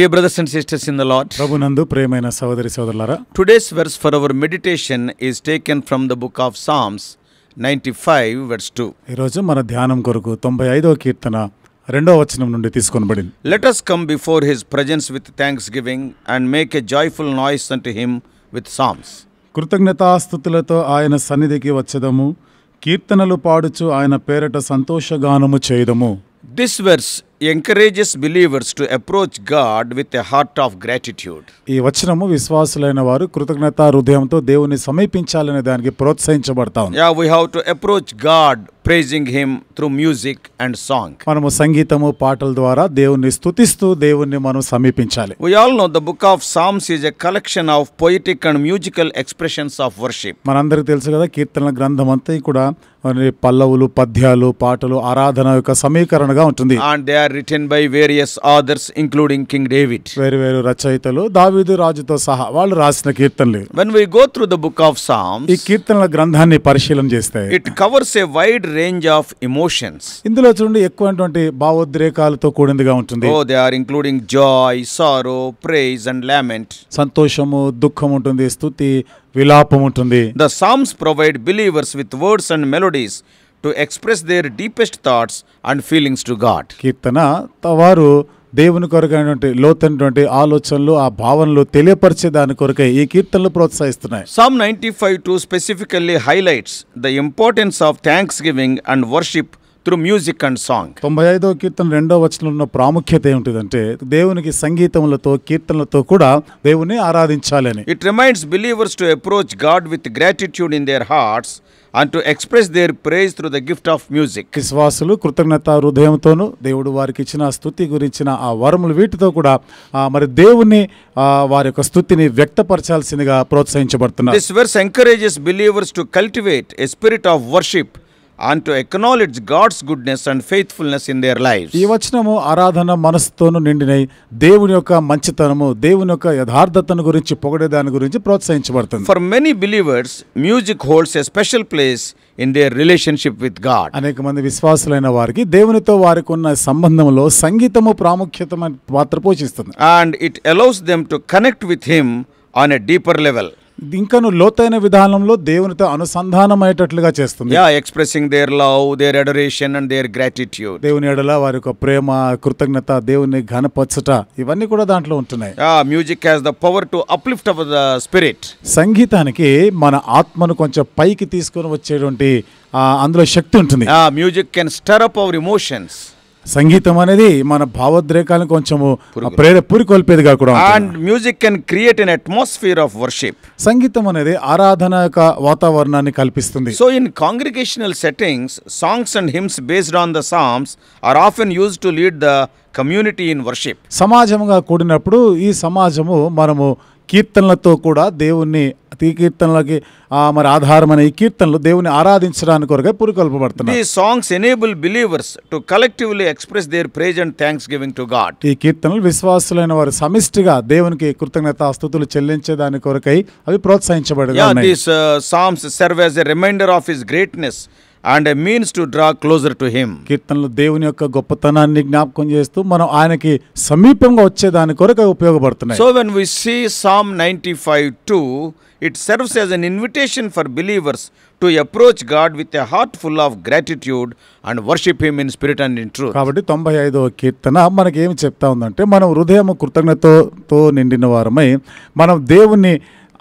Dear brothers and sisters in the lord ప్రభు నందు ప్రేమైన సోదరి సోదరులారా today's verse for our meditation is taken from the book of psalms ninety five verse two రోజు మన ధ్యానం కొరకు తొంభై ఐదవ కీర్తన రెండవ వచనం నుండి తీసుకొని పడింది let us come before his presence with thanksgiving and make a joyful noise and him with psalms కృతజ్ఞతాస్థుతులతో ఆయన సన్నిధికి వచ్చదము కీర్తనలు పాడుచు ఆయన పేరట సంతోషగానము చేయదము. This verse encourages believers to approach God with a heart of gratitude. ఈ వచనము విశ్వాసులైన వారు కృతజ్ఞత హృదయంతో దేవుని సమీపించాలనే దానికి ప్రోత్సహించబడతా ఉంది Yeah, we have to approach God praising him through music and song. మనము సంగీతము పాటల ద్వారా దేవుణ్ణి స్తుతిస్తూ దేవుణ్ణి మనం సమీపించాలి We all know the book of Psalms is a collection of poetic and musical expressions of worship. మనందరికీ తెలుసు కదా కీర్తనల గ్రంథం అంతా కూడా పల్లవులు పద్యాలు పాటలు ఆరాధన యొక్క సమీకరణగా ఉంటుంది and they are written by various authors including king david వేరు వేరు రచయితలు దావీదు రాజుతో సహా వాళ్ళు రాసిన కీర్తనలు when we go through the book of ఈ psalms కీర్తనల గ్రంథాన్ని పరిశీలన చేస్తే it covers a wide range of emotions ఇందులో చూడండి ఎక్కువటువంటి భావోద్రేకాలతో కూడిందిగా ఉంటుంది oh they are including joy sorrow praise and lament సంతోషము దుఃఖం ఉంటుంది స్తుతి విలాపం ఉంటుంది the psalms provide believers with words and melodies to express their deepest thoughts and feelings to God కీర్తన వారు దేవుని కొరకైనటువంటి లోతైనటువంటి ఆలోచనలు ఆ భావనలు తెలియపరిచే దాని కొరకై ఈ కీర్తనలు ప్రోత్సహిస్తున్నాయి. Psalm ninety five two specifically highlights the importance of thanksgiving and worship through music and song తొంభై ఐదో కీర్తన రెండో వచనంలో ఉన్న ప్రాముఖ్యత ఏమిటంటే దేవునికి సంగీతములతో కీర్తనలతో కూడా దేవుని ఆరాధించాలని. It reminds believers to approach God with gratitude in their hearts and to express their praise through the gift of music విశ్వాసులు కృతజ్ఞత హృదయంతోనూ దేవుడు వారికి ఇచ్చిన స్థుతి గురించిన ఆ వరములు వీటితో కూడా మరి దేవుని వారి యొక్క స్థుతిని వ్యక్తపరచాల్సిందిగా ప్రోత్సహించబడుతున్నారు. This verse encourages believers to cultivate a spirit of worship and to acknowledge God's goodness and faithfulness in their lives. ఈ వచనము ఆరాధన మనసుతోనూ నిండినై దేవుని యొక్క మంచితనము దేవుని యొక్క యథార్థతను గురించి పొగడే దాని గురించి ప్రోత్సహించబడుతుంది For many believers, music holds a special place in their relationship with God. అనేక మంది విశ్వాసులైన వారికి దేవునితో వారికి ఉన్న సంబంధంలో సంగీతము ప్రాముఖ్యతమైన పాత్ర పోషిస్తుంది And it allows them to connect with Him on a deeper level. ఇంకను లోతైన విధానంలో దేవునితో అనుసంధానం అయ్యేటట్లుగా చేస్తుంది. Yeah expressing their love their adoration and their gratitude దేవుని ఎడల వారి యొక్క ప్రేమ కృతజ్ఞత దేవుని ఘనపచ్చట ఇవన్నీ కూడా దాంట్లో ఉంటున్నాయి. ఆ music has the power to uplift our the spirit సంగీతానికి మన ఆత్మను కొంచెం పైకి తీసుకొని వచ్చేటువంటి అందులో శక్తి ఉంటుంది. ఆ music can stir up our emotions సంగీతం అనేది మన భావోద్రేకాలను కొంచెము ప్రేరపురి కోల్పేదిగా కాకుండా and music can create an atmosphere of worship సంగీతం అనేది ఆరాధన యొక్క వాతావరణాన్ని కల్పిస్తుంది. So in congregational settings songs and hymns based on the songs are often use to lead the community in worship సమాజంగా కూడినప్పుడు ఈ సమాజము మనము కీర్తనలతో కూడా దేవుణ్ణి ఈ కీర్తనలకి మరి ఆధారమైన ఈ కీర్తనలు దేవుని ఆరాధించడానికి కొరకే పురికొల్పబడుతున్నాయి. These songs enable believers to collectively express their praise and thanksgiving to God. ఈ కీర్తనలు విశ్వాసులైన వారు సమిష్టిగా దేవునికి కృతజ్ఞత స్థుతులు చెల్లించే దాని కొరకై అవి ప్రోత్సహించబడి Yeah, ఉన్నాయి. these uh, Psalms serve as a a means to draw closer to Him. కీర్తనలు దేవుని యొక్క గొప్పతనాన్ని జ్ఞాపకం చేస్తూ మనం ఆయనకి సమీపంగా వచ్చే దాని కొరకు ఉపయోగపడుతున్నాయి So when we see Psalm 95 2, it serves as an invitation for believers to approach God with a heart full of gratitude and worship Him in spirit and in truth. కాబట్టి తొంభై ఐదవ కీర్తన మనకి ఏమి చెప్తా ఉందంటే మనం హృదయం కృతజ్ఞతతో నిండిన వారమై మనం దేవుణ్ణి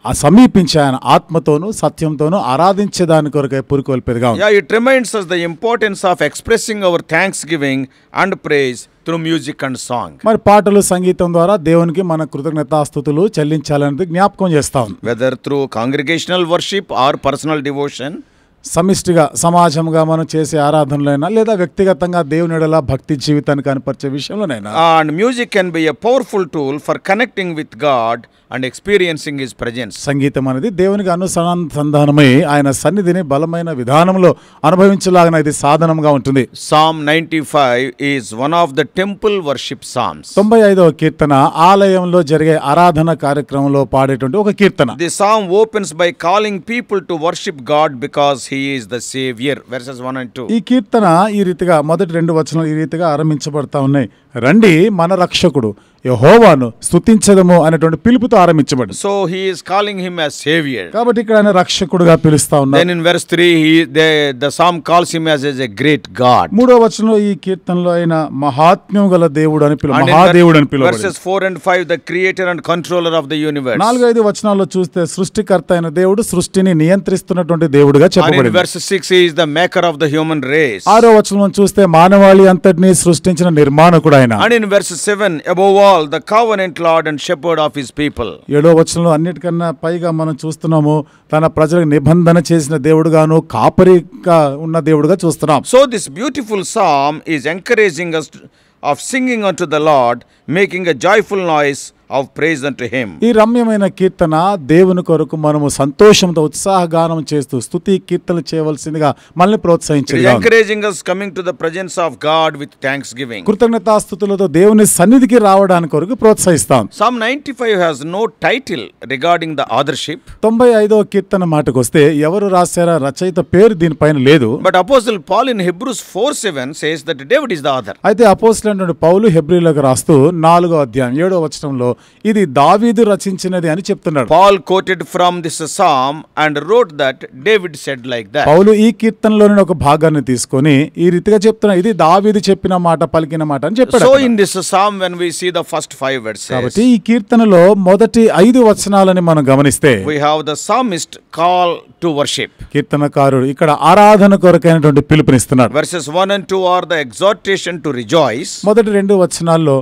ఆ సమీపించే ఆయన ఆత్మతోనూ సత్యంతోను ఆరాధించే దాని కొరకే పురుకొల్పేదిగా it reminds the importance of expressing our thanksgiving and praise through music and song మరి పాటలు సంగీతం ద్వారా దేవునికి మన కృతజ్ఞత ఆస్తుతులు చెల్లించాలనేది జ్ఞాపకం చేస్తాం whether through congregational worship or personal devotion సమిష్టిగా సమాజంగా మనం చేసే ఆరాధనలైనా లేదా వ్యక్తిగతంగా దేవుని భక్తి జీవితాన్ని కనపరిచే విషయంలోనైనా. And music can be a powerful tool for connecting with God and experiencing his presence సంగీతం అనేది దేవునికి అనుసంధానమై ఆయన సన్నిధిని బలమైన విధానంలో అనుభవించలాగిన ఇది సాధనంగా ఉంటుంది. Psalm ninety five is one of the temple worship psalms తొంభై ఐదవ కీర్తన ఆలయంలో జరిగే ఆరాధన కార్యక్రమంలో పాడేటువంటి ఒక కీర్తన. The psalm opens by calling people to worship God because He is the Savior. Verses 1 and 2. ఈ కీర్తన ఈ రీతిగా మొదటి రెండు వచనాలు ఈ రీతిగా ఆరంభించబడతా ఉన్నాయి రండి మన రక్షకుడు యహోవాను స్తుతించదము అనేటువంటి పిలుపుతో ఆరంభించబడింది So he is calling him as Savior. కాబట్టి ఇక్కడ ఆయన రక్షకుడుగా పిలుస్తా ఉన్నారు Then in verse 3, he, the, the psalm calls him as, as a great God. మూడో వచనంలో ఈ కీర్తనలో ఆయన మహాత్మ్యం గల దేవుడు అని పిలువ in మహాదేవుడు అని పిలువబడింది verses 4 and 5, the creator and controller of the universe. నాలుగు ఐదు వచనాల్లో చూస్తే సృష్టికర్త అయిన దేవుడు సృష్టిని నియంత్రిస్తున్నటువంటి దేవుడుగా చెప్పబడింది verse 6, he is the maker of the human race. ఆరో వచనం చూస్తే మానవాళి అంతటిని సృష్టించిన నిర్మాణకుడు ఆయన And in verse 7, above all, the covenant lord and shepherd of his people. ఏడో వచనంలో అన్నిటికన్నా పైగా మనం చూస్తున్నాము తన ప్రజలకు నిబంధన చేసిన దేవుడుగాను కాపరిగా ఉన్న దేవుడుగా చూస్తున్నాం So, this beautiful psalm is encouraging us to- of singing unto the Lord, making a joyful noise of praise and him ఈ రమ్యమైన కీర్తన దేవుని కొరకు మనము సంతోషంతో ఉత్సాహగానం చేస్తూ స్థుతి కీర్తన చేయవలసిందిగా మళ్ళీ ప్రోత్సహించండి encouraging us coming to the presence of God with thanksgiving కృతజ్ఞతాస్తుతులతో దేవుని సన్నిధికి రావడానికి కొరకు ప్రోత్సహిస్తాం. Psalm 95 has no title regarding the authorship 95వ కీర్తన మాటకు వస్తే ఎవరు రాశారా రచయిత పేరు దీనిపైన లేదు. But apostle Paul in Hebrews 4:7 says that David is the author అయితే అపోస్టిల్ అంటే పౌలు హెబ్రీలోకి రాస్తూ నాలుగో అధ్యాయం ఏడో వచనంలో ఇది దావీదు రచించినది అని చెప్తున్నాడు. Paul quoted from this psalm and wrote that David said like that పౌలు ఈ కీర్తనలోని ఒక భాగాన్ని తీసుకొని ఈ రీతిగా చెప్తున్నా ఇది దావీదు చెప్పిన మాట పలికిన మాట అని చెప్పాడు so in this psalm when we see the first five words కాబట్టి ఈ కీర్తనలో మొదటి ఐదు వచనాలని మనం గమనిస్తే we have the psalmist call to worship కీర్తనకారుడు ఇక్కడ ఆరాధన కొరకైనటువంటి పిలుపునిస్తున్నాడు. Verses one and two are the exhortation to rejoice మొదటి రెండు వచనాల్లో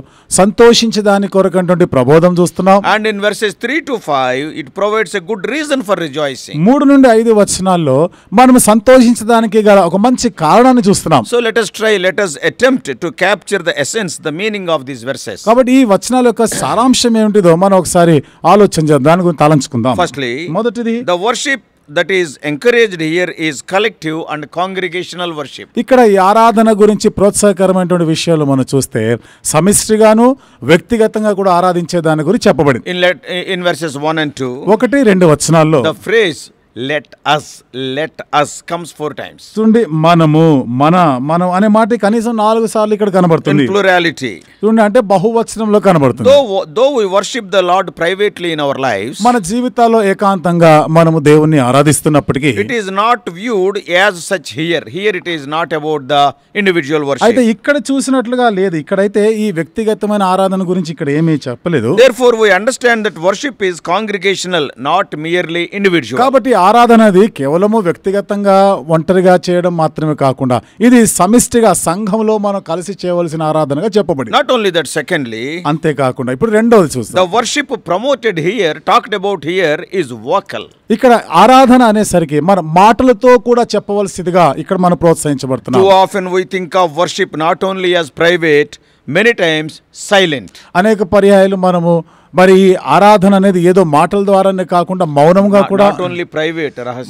సంతోషించడానికి కొరకటువంటి ప్రబోధం చూస్తున్నాం. And in verses three to five it provides a good reason for rejoicing మూడు నుండి ఐదు వచనాల్లో మనం సంతోషించడానికి గల ఒక మంచి కారణాన్ని చూస్తున్నాం. So let us try let us attempt to capture the essence the meaning of this verses కాబట్టి ఈ వచనాల యొక్క సారాంశం ఏమిటిదో మనం ఒకసారి ఆలోచన చేద్దాం. దాని గురించి తలంచుకుందాం ఫస్ట్లీ మొదటిది the worship that is encouraged here is collective and congregational worship ఇక్కడ ఈ ఆరాధన గురించి ప్రోత్సాహకరమైనటువంటి విషయాలు మనం చూస్తే సమిష్టిగాను వ్యక్తిగతంగా కూడా ఆరాధించే దాని గురించి చెప్పబడింది. In let in verses one and two ఒకటి రెండు వచనాల్లో the phrase let us let us comes four times చూడండి మనము మన మనం అనే మాట కనీసం నాలుగు సార్లు ఇక్కడ కనబడుతుంది. ప్లూరాలిటీ చూడండి అంటే బహువచనంలో కనబడుతుంది. Though though worship the lord privately in our life మన జీవితాల్లో ఏకాంతంగా మనము దేవుణ్ణి ఆరాధిస్తున్నప్పటికీ it is not viewed as such here here it is not about the individual worship అయితే ఇక్కడ చూసినట్లుగా లేదు. ఇక్కడైతే ఈ వ్యక్తిగతమైన ఆరాధన గురించి ఇక్కడ ఏమీ చెప్పలేదు. Therefore understand that worship is congregational not merely individual కాబట్టి ఆరాధన అది కేవలము వ్యక్తిగతంగా ఒంటరిగా చేయడం మాత్రమే కాకుండా ఇది సమిష్టిగా సంఘంలో మనం కలిసి చేయవలసిన ఆరాధనగా చెప్పబడింది Not only that, secondly, అంతేకాకుండా ఇప్పుడు రెండవది చూస్తాం the worship promoted here, talked about here, is vocal. ఇక్కడ ఆరాధన అనేసరికి మన మాటలతో కూడా చెప్పవలసిందిగా ఇక్కడ మనం ప్రోత్సహించబడుతున్నాం often we think of worship not only as private, many times silent. అనేక పర్యాయాలు మనము మరి ఆరాధన అనేది ఏదో మాటల ద్వారానే కాకుండా మౌనంగా కూడా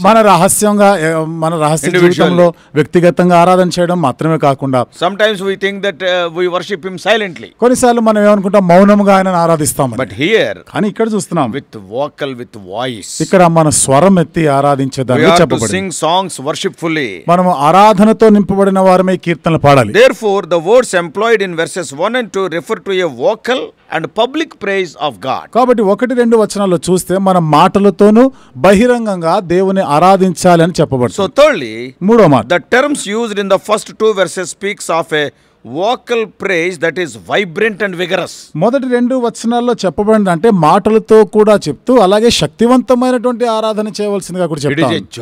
మన రహస్యంగా మన రహస్య విషయంలో వ్యక్తిగతంగా ఆరాధన చేయడం మాత్రమే కాకుండా sometimes we think that కొన్నిసార్లు మనం ఏమనుకుంటాం మౌనంగా ఆయన ఆరాధిస్తాం బట్ హియర్ కానీ ఇక్కడ చూస్తున్నాం. విత్ వోకల్ విత్ వాయిస్ ఇక్కడ మన స్వరం ఎత్తి ఆరాధించేదాన్ని చెప్పబడింది. సింగ్ సాంగ్స్ వర్షిప్ ఫుల్లీ మనం ఆరాధనతో నింపబడిన వారమే కీర్తనలు పాడాలి. Therefore the words employed in verses one and two refer to a vocal and public praise of of God కాబట్టి ఒకటి రెండు వచనాల్లో చూస్తే మన మాటలతోనూ బహిరంగంగా దేవుని ఆరాధించాలి అని చెప్పబడుతుంది. సో థర్డ్లీ మూడో మాట. The terms used in the first two verses speaks of a vocal praise that is vibrant and vigorous. మొదటి రెండు వచనాల్లో చెప్పబడింది అంటే మాటలతో కూడా చెప్తూ అలాగే శక్తివంతమైనటువంటి ఆరాధన చేయవలసిందిగా కూడా చెప్తాం It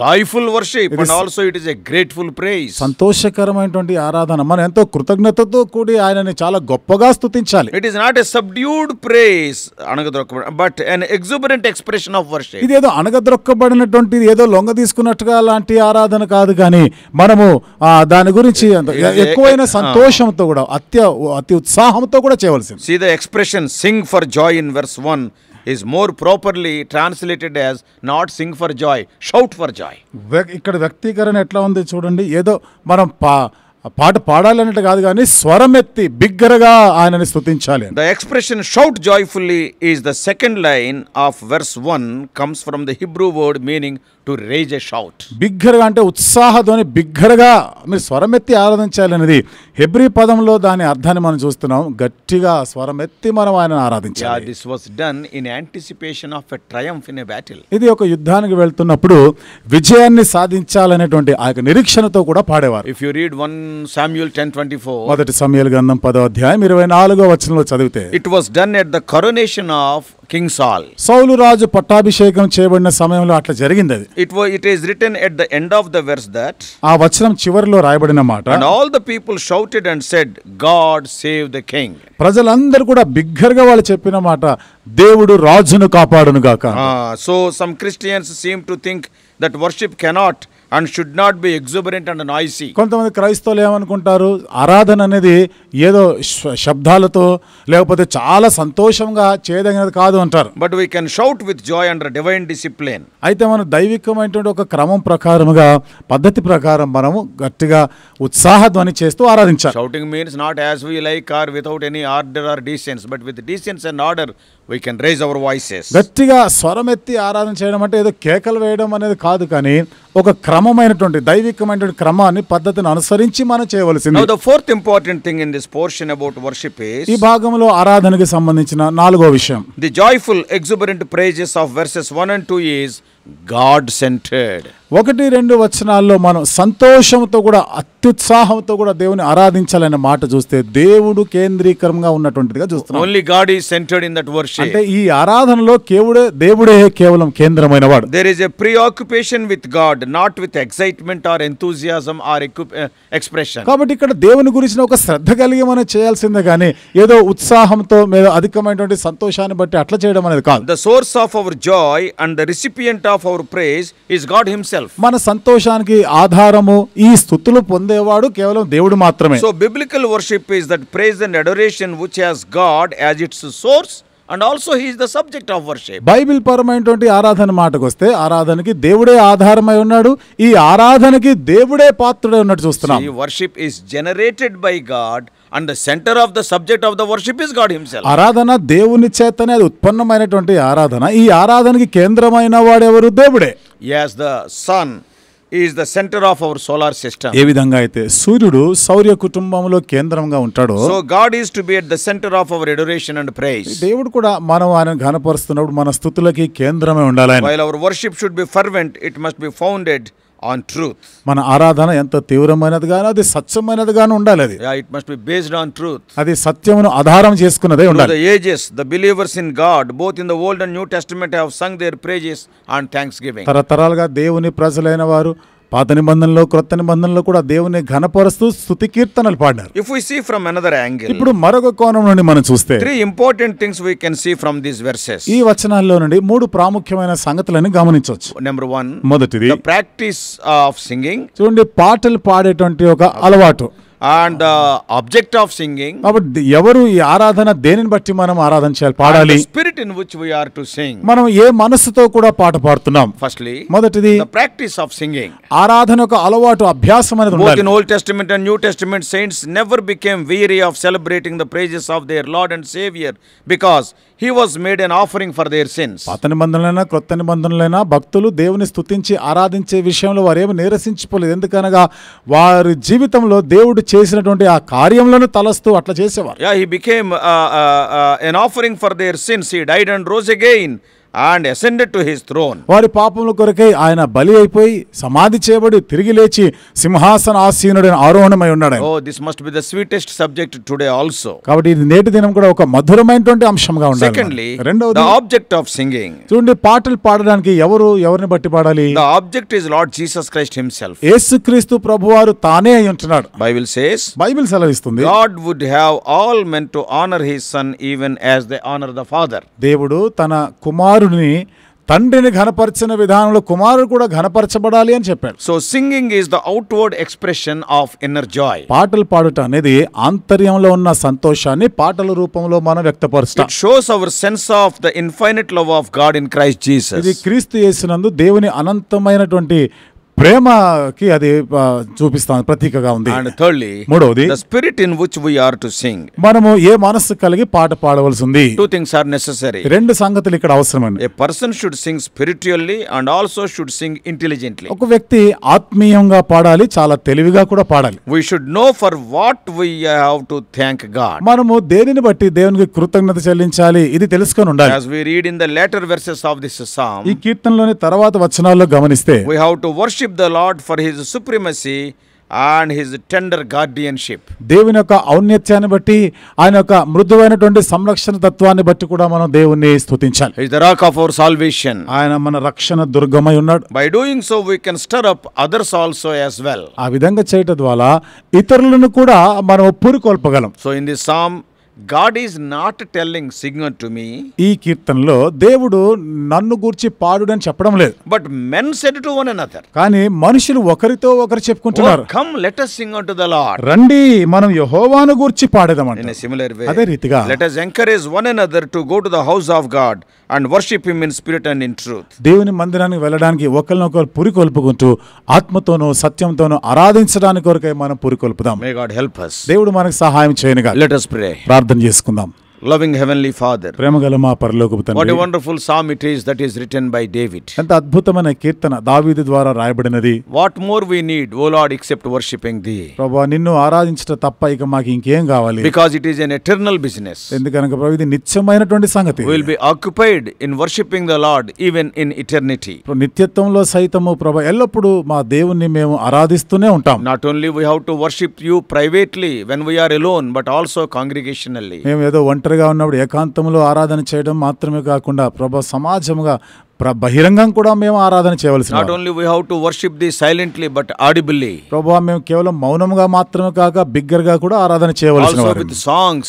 and is- also it is a grateful praise. సంతోషకరమైనటువంటి ఆరాధన మనం ఎంతో కృతజ్ఞతతో కూడి ఆయనని చాలా గొప్పగా స్తుతించాలి It is not a subdued praise, అనగదొరకబడ- but an exuberant expression of worship. ఇది ఏదో అనగద్రొక్కబడినటువంటి ఏదో లొంగ తీసుకున్నట్టుగా లాంటి ఆరాధన కాదు కానీ మనము దాని గురించి ఎక్కువైన ఉత్కర్షంతో కూడా అత్య అతి ఉత్సాహంతో కూడా చేయవలసింది. See the expression sing for joy in verse one is more properly translated as not sing for joy shout for joy ఇక్కడ వ్యక్తీకరణ ఎట్లా ఉంది చూడండి. ఏదో మనం పా పాట పాడాలన్నట్టు కాదు కానీ స్వరమెత్తి బిగ్గరగా ఆయనని స్థుతించాలి the expression shout joyfully is the second line of verse one comes from the Hebrew word meaning to raise a shout. బిగ్గరగా అంటే ఉత్సాహధ్వని బిగ్గరగా మీరు స్వరమెత్తి ఆరాధించాలనేది హెబ్రి పదంలో దాని అర్థాన్ని మనం చూస్తున్నాం గట్టిగా స్వరమెత్తి మనం ఆయన ఆరాధించాలి this was done in anticipation of a triumph in a battle. ఇది ఒక యుద్ధానికి వెళ్తున్నప్పుడు విజయాన్ని సాధించాలనేటువంటి ఆ యొక్క నిరీక్షణతో కూడా పాడేవారు If you read 1 Samuel 10:24, మొదటి సమయాల గ్రంథం పదో అధ్యాయం ఇరవై నాలుగో వచనంలో చదివితే it was done at the coronation of king Saul సౌలు రాజు పట్టాభిషేకం చేయబడిన సమయంలో అట్లా జరిగింది it was it is written at the end of the verse that ఆ వచనం చివరిలో రాయబడిన మాట and all the people shouted and said God save the king ప్రజలందరూ కూడా బిగ్గరగా వాళ్ళు చెప్పిన మాట దేవుడు రాజును కాపాడును గాక. So some Christians seem to think that worship cannot and should not be exuberant and noisy కొంతమంది క్రైస్తవులు ఏమనుకుంటారు? ఆరాధన అనేది ఏదో శబ్దాలతో లేకపోతే చాలా సంతోషంగా చేయదగినది కాదు అంటారు. But we can shout with joy under divine discipline అయితే మనం దైవికమైనటువంటి ఒక క్రమం ప్రకారముగా పద్ధతి ప్రకారం మనము గట్టిగా ఉత్సాహధ్వని చేస్తూ ఆరాధించాలి. Shouting means not as we like or without any order or decency but with decency and order we can raise our voices గట్టిగా స్వరం ఎత్తి ఆరాధన చేయడం అంటే ఏదో కేకలు వేయడం అనేది కాదు కానీ ఒక క్రమ క్రమమైనటువంటి దైవికమైనటువంటి క్రమాన్ని పద్ధతిని అనుసరించి మనం చేయవలసింది. Fourth important thing in this portion about worship ఈ భాగంలో ఆరాధనకి సంబంధించిన నాలుగో విషయం. The joyful exuberant praises of verses one and two is God centered. ఒకటి రెండు వచనాల్లో మనం సంతోషంతో కూడా అత్యుత్సాహంతో కూడా దేవుని ఆరాధించాలనే మాట చూస్తే దేవుడు కేంద్రీకరంగా ఉన్నటువంటిదిగా చూస్తున్నాం Only God is centered in that worship. అంటే ఈ ఆరాధనలో కేవుడే దేవుడే కేవలం కేంద్రమైన వాడు is a preoccupation with God, not with excitement or enthusiasm or equi- uh, expression. కాబట్టి ఇక్కడ దేవుని గురించిన ఒక శ్రద్ధ కలిగి మనం చేయాల్సిందే కానీ ఏదో ఉత్సాహంతో మీద అధికమైనటువంటి సంతోషాన్ని బట్టి అట్లా చేయడం అనేది కాదు The source of our joy and the recipient of our praise is God Himself. మన సంతోషానికి ఆధారము ఈ స్థుతులు పొందేవాడు కేవలం దేవుడు మాత్రమే biblical worship is that praise and adoration which has God as its source, and also He is the subject of worship. Bible పరమైనటువంటి ఆరాధన మాటకు వస్తే ఆరాధనకి దేవుడే ఆధారమై ఉన్నాడు ఈ ఆరాధనకి దేవుడే పాత్రుడే ఉన్నట్టు చూస్తున్నాం See, worship is generated by God, and center of the subject of the worship is God himself ఆరాధన దేవుని చేతనే అది ఉత్పన్నమైనటువంటి ఆరాధన. ఈ ఆరాధనకి కేంద్రమైన వాడు ఎవరు? దేవుడే. As the sun is the center of our solar system ఏ విధంగా అయితే సూర్యుడు సౌర్య కుటుంబంలో కేంద్రంగా ఉంటాడు so God is to be at the center of our adoration and praise దేవుడు కూడా మనం ఆయన ఘనపరుస్తున్నప్పుడు మన స్థుతులకి కేంద్రమే ఉండాలి while our worship should be fervent it must be founded on truth మన ఆరాధన ఎంత తీవ్రమైనది గాను అది సత్యమైనది గాను ఉండాలి అది. It must be based on truth అది సత్యమును ఆధారం చేసుకున్నదే ఉండాలి. Ages the believers in God both in the old and new testament have sung their praises and thanksgiving తరతరాలుగా దేవుని ప్రజలైన వారు పాత నిబంధనలో క్రొత్త నిబంధనలో కూడా దేవుని ఘనపరుస్తూ స్థుతి కీర్తనలు పాడారు. If we see from another angle, ఇప్పుడు మరొక కోణం నుండి మనం చూస్తే three important things we can see from these verses. ఈ వచనాల్లో నుండి మూడు ప్రాముఖ్యమైన సంగతులని గమనించవచ్చు. Number one, మొదటిది practice of singing. చూడండి పాటలు పాడేటువంటి ఒక అలవాటు. అండ్ అబ్జెక్ట్ ఆఫ్ సింగింగ్ కాబట్టి ఎవరు ఈ ఆరాధన దేనిని బట్టి మనం ఆరాధన చేయాలి? పాడాలి? Spirit in which we are to sing మనం ఏ మనస్సుతో కూడా పాట పాడుతున్నాం? ఫస్ట్లీ మొదటిది ప్రాక్టీస్ ఆఫ్ సింగింగ్ ఆరాధన ఒక అలవాటు అభ్యాసం అనేది ఉండాలి. In old testament and new testament saints never became weary of celebrating the praises of their lord and saviour because he was made an offering for their sins పాత నిబంధనలైనా క్రొత్త నిబంధనలైనా భక్తులు దేవుని స్తుతించి ఆరాధించే విషయంలో వారు ఏమి నిరసించుకోలేదు ఎందుకనగా వారి జీవితంలో దేవుడు చేసినటువంటి ఆ కార్యములను తలస్తూ అట్లా చేసేవారు. Yeah he became an offering for their sins he died and rose again and ascended to His throne. వారి పాపముల కొరకై ఆయన బలి అయిపోయి సమాధి చేయబడి తిరిగి లేచి సింహాసన ఆసీనుడైన ఆరోహణమై ఉన్నాడు. Oh, this must be the sweetest subject today also. కాబట్టి ఇది నేటి దినం కూడా ఒక మధురమైనటువంటి అంశంగా ఉండాలి Secondly, రెండవది the object of singing. చూడండి పాటలు పాడడానికి ఎవరు ఎవరిని బట్టి పాడాలి The object is Lord Jesus Christ Himself. యేసుక్రీస్తు ప్రభువారు తానే అయి ఉంటున్నాడు Bible says, బైబిల్ సెలవిస్తుంది God would have all men to honor His Son even as they honor the Father. దేవుడు తన కుమారుడిని తండ్రిని ఘనపరిచిన విధానంలో కుమారుడు కూడా ఘనపరచబడాలి అని చెప్పాడు So, singing is the outward expression of inner joy. పాటలు పాడుట అనేది ఆంతర్యంలో ఉన్న సంతోషాన్ని పాటల రూపంలో మనం వ్యక్తపరుస్తాం It shows our sense of the infinite love of God in Christ ఇది. క్రీస్తు యేసునందు దేవుని అనంతమైనటువంటి ప్రేమకి అది చూపిస్తాం ప్రతీకగా ఉంది. మూడవది spirit in which are to sing మనము ఏ మనస్సు కలిగి పాట పాడవలసి ఉంది? టూ థింగ్స్ ఆర్ నెససరీ రెండు సంగతులు ఇక్కడ అవసరమండి a person should sing spiritually and also should sing intelligently ఒక వ్యక్తి ఆత్మీయంగా పాడాలి చాలా తెలివిగా కూడా పాడాలి. We should know for what we have to thank God మనము దేనిని బట్టి దేవునికి కృతజ్ఞత చెల్లించాలి? ఇది తెలుసుకొని ఉండాలి. As we read in the later verses of this song ఈ కీర్తనలోని తర్వాత వచనాల్లో గమనిస్తే we have to worship worship the lord for his supremacy and his tender guardianship దేవుని యొక్క ఔన్నత్యాన్ని బట్టి ఆయన యొక్క మృదువైనటువంటి సంరక్షణ తత్వాన్ని బట్టి కూడా మనం దేవుణ్ణి స్థుతించాలి is rock of our salvation ఆయన మన రక్షణ దుర్గమై ఉన్నాడు. By doing so we can stir up others also as well ఆ విధంగా చేయటం ద్వారా ఇతరులను కూడా మనం పూరుకొల్పగలం so in the psalm God is not telling signal to me ఈ కీర్తనలో దేవుడు నన్ను గూర్చి పాడు అని చెప్పడం లేదు. But men said to one another కానీ మనుషులు ఒకరితో ఒకరు చెప్పుకుంటున్నారు. Come let us sing to the Lord రండి మనం యెహోవాను గూర్చి పాడేదాం సిమిలర్ వే అదే రీతిగా let us encourage one another to go to the house of God and worship him in spirit and in truth దేవుని మందిరానికి వెళ్ళడానికి ఒకరినొకరు పురికొల్పుకుంటూ ఆత్మతోనూ సత్యంతోనూ ఆరాధించడానికి వరకే మనం పురికొల్పుదాం. మే గాడ్ హెల్ప్ అస్ దేవుడు మనకు సహాయం చేయనుగా లెట్ అస్ ప్రే ప్రార్థన చేసుకుందాం. లవింగ్ హెవెన్లీ ఫాదర్ ప్రేమ గల మా పరలోకపు తండ్రి what a wonderful psalm it is that is written by David ఎంత అద్భుతమైన కీర్తన దావీదు ద్వారా రాయబడినది. What more we need O Lord except worshipping the ప్రభువా నిన్ను ఆరాధించట తప్ప ఇక మాకు ఇంకేం కావాలి? Because it is an eternal business ఎందుకనగా ప్రభు ఇది నిత్యమైనటువంటి సంగతి. Will be occupied in worshipping the Lord even in eternity నిత్యత్వంలో సైతము ప్రభు ఎల్లప్పుడూ మా దేవుణ్ణి మేము ఆరాధిస్తూనే ఉంటాం. Not only we have to worship you privately when we are alone but also congregationally మేము ఏదో ఒంటరి ఒంటరిగా ఉన్నప్పుడు ఏకాంతంలో ఆరాధన చేయడం మాత్రమే కాకుండా ప్రభ సమాజముగా బహిరంగం కూడా మేము ఆరాధన చేయవలసిన Not వారం. only we have to worship thee silently, but audibly. ప్రభా మేము కేవలం మౌనముగా మాత్రమే కాక బిగ్గరగా కూడా ఆరాధన చేయవలసిన Also వారం. with songs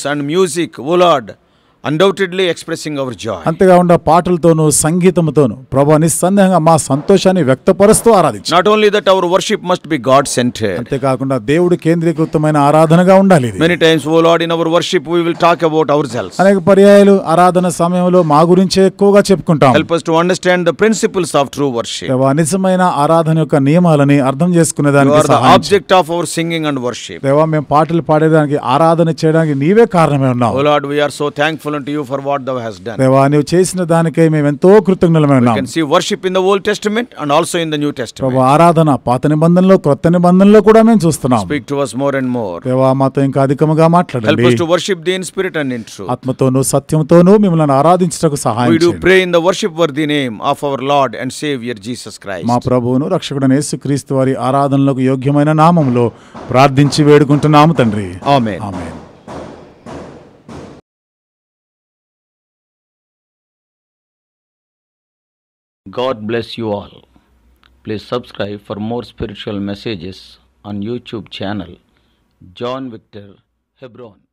undoubtedly expressing our joy అంతేకాకుండా పాటలతోనూ సంగీతంతోనూ ప్రభా నిస్సందేహంగా మా సంతోషాన్ని వ్యక్తపరుస్తూ ఆరాధించి not only that our worship must be God centre అంతేకాకుండా దేవుడి కేంద్రీకృతమైన ఆరాధనగా ఉండాలి many times O Lord in our worship we will talk about our self అనేక పర్యాయాలు ఆరాధన సమయంలో మా గురించి ఎక్కువగా చెప్పుకుంటాం. Help us to understand the principles of true worship దేవా నిజమైన ఆరాధన యొక్క నియమాలని అర్థం చేసుకునే దానికి object of our singing and worship దేవా మేము పాటలు పాడేదానికి ఆరాధన చేయడానికి నీవే కారణమే ఉన్నావు. O Lord we are so thankful unto you for what thou hast done. దేవా నీవు చేసిన దానికై మేము ఎంతో కృతజ్ఞులమే ఉన్నాం can see worship in the Old Testament and also in the New Testament. ప్రభు ఆరాధన పాత నిబంధనలో క్రొత్త నిబంధనలో కూడా మేము చూస్తున్నాం Speak to us more and more. దేవా మాతో ఇంకా అధికముగా Help మాట్లాడండి us to worship thee in spirit and in truth. ఆత్మతోనూ సత్యంతోనూ మిమ్మల్ని ఆరాధించటకు సహాయం We do చేయండి pray in the worship worthy name of our Lord and Savior Jesus Christ. మా ప్రభువును రక్షకుడు యేసుక్రీస్తు వారి ఆరాధనలకు యోగ్యమైన నామములో ప్రార్థించి వేడుకుంటున్నాము తండ్రి Amen. Amen God bless you all. Please subscribe for more spiritual messages on YouTube channel John Victor Hebron.